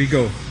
we go.